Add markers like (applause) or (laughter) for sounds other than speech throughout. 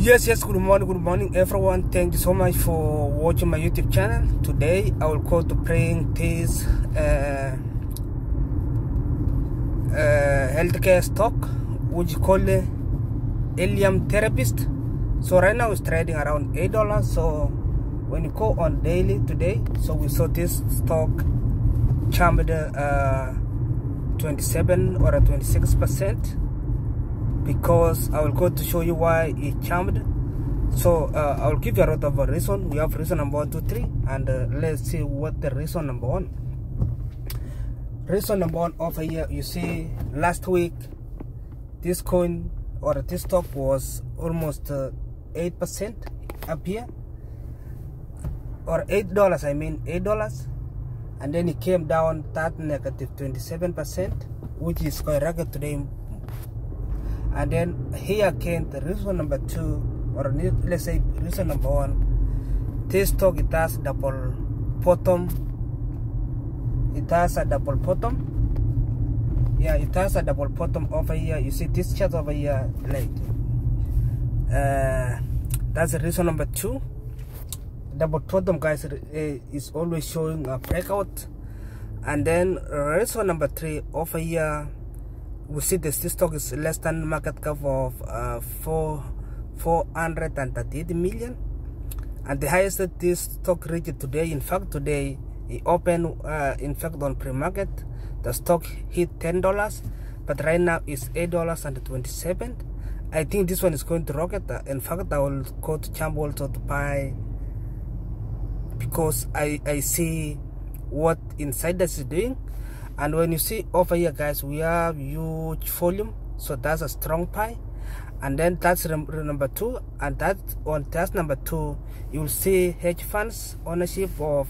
yes yes good morning good morning everyone. Thank you so much for watching my youtube channel. Today i will go to bring this uh, uh, healthcare stock which is called uh, Eliem therapist. So right now it's trading around eight dollars. So when you go on daily today so we saw this stock jumped uh, 27 or 26 percent because I will go to show you why it jumped. So uh, I will give you a lot of a reason. We have reason number one, two, three, and uh, let's see what the reason number one. Reason number one over here, you see, last week this coin or this stock was almost uh, eight percent up here, or eight dollars. I mean eight dollars, and then it came down that negative twenty-seven percent, which is correct today and then here came the reason number two or let's say reason number one. This stock it has double bottom. It has a double bottom. Yeah it has a double bottom over here. You see this chart over here like uh that's the reason number two. Double bottom guys is always showing a breakout. And then reason number three over here we see this stock is less than market cap of uh, four 438 million. And the highest that this stock reached today in fact today it opened uh, in fact on pre-market. The stock hit ten dollars but right now it's eight dollars and 27 i think this one is going to rocket. Uh, in fact i will go to champ also to buy because i i see what insiders is doing and when you see over here guys we have huge volume. So that's a strong pie. And then that's number two. And that on that's number two. You'll see hedge funds ownership of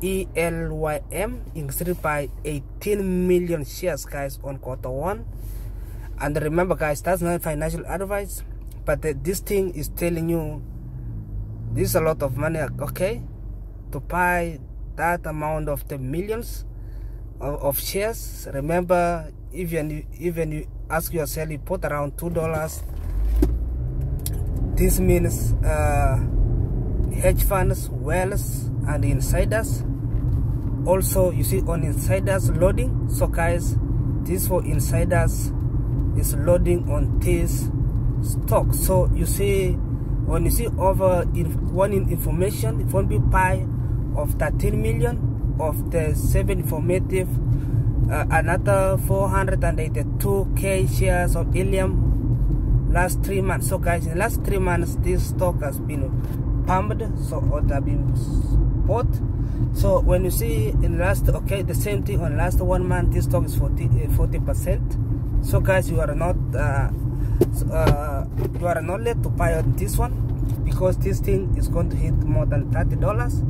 ELYM increased by 18 million shares guys on quarter one. And remember guys that's not financial advice but this thing is telling you this is a lot of money okay to buy that amount of the millions of, shares. Remember even even you ask yourself you put around two dollars this means uh, hedge funds wells and insiders. Also you see on insiders loading. So guys this for insiders is loading on this stock. So you see when you see over in one in information it won't be of 13 million of the seven informative uh, another 482k shares of Eliem last three months. So guys in the last three months this stock has been pumped so it has been bought. So when you see in last okay the same thing on last one month this stock is 40 40 percent. So guys you are not uh, uh, you are not led to buy on this one because this thing is going to hit more than 30 dollars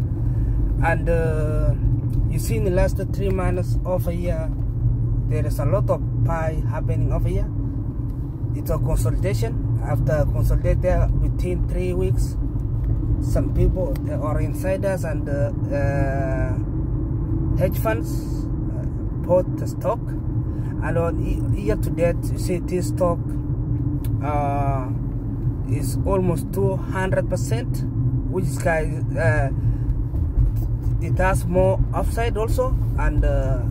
and uh, you see in the last three months over here there is a lot of pie happening over here it's a consultation after consolidating within three weeks some people or insiders and uh, uh, hedge funds uh, bought the stock. And on year to date you see this stock uh, is almost 200 percent which is guys uh, it has more upside also and uh,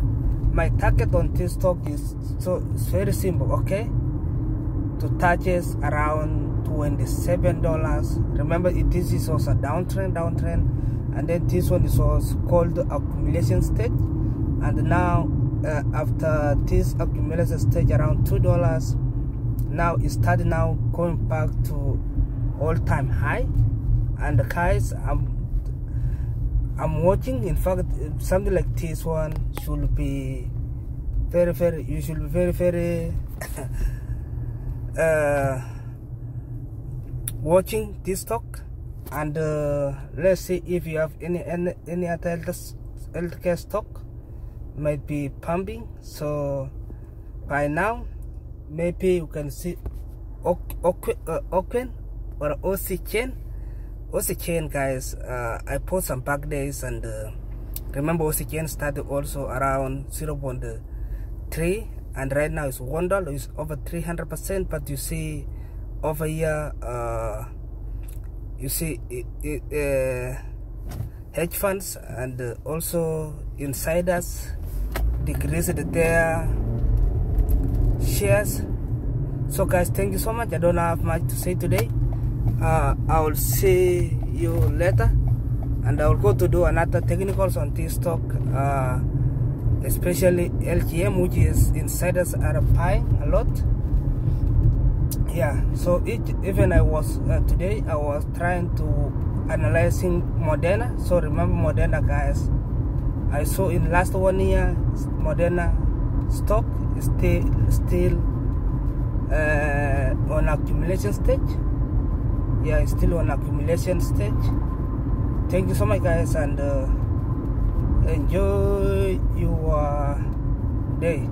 my target on this stock is so it's very simple okay? To touches around 27 dollars. Remember it, this is also a downtrend downtrend and then this one is also called accumulation stage. And now uh, after this accumulation stage around two dollars now it started now going back to all-time high. And guys i'm I'm watching. In fact, something like this one should be very, very. You should be very, very (laughs) uh, watching this talk. And uh, let's see if you have any any, any other healthcare stock might be pumping. So by now, maybe you can see Open or Ocugen Ocugen guys uh, I put some back days and uh, remember Ocugen started also around 0.3 and right now it's one dollar is over 300 percent but you see over here uh, you see it, it, uh, hedge funds and also insiders decreased their shares. So guys thank you so much. I don't have much to say today uh, i will see you later and i will go to do another technicals on this stock uh, especially ELYM which is insiders are buying a lot. Yeah so it, even i was uh, today i was trying to analyzing moderna. So remember moderna guys? I saw in last one year moderna stock is still still uh, on accumulation stage yeah it's still on accumulation stage. Thank you so much guys and uh, enjoy your day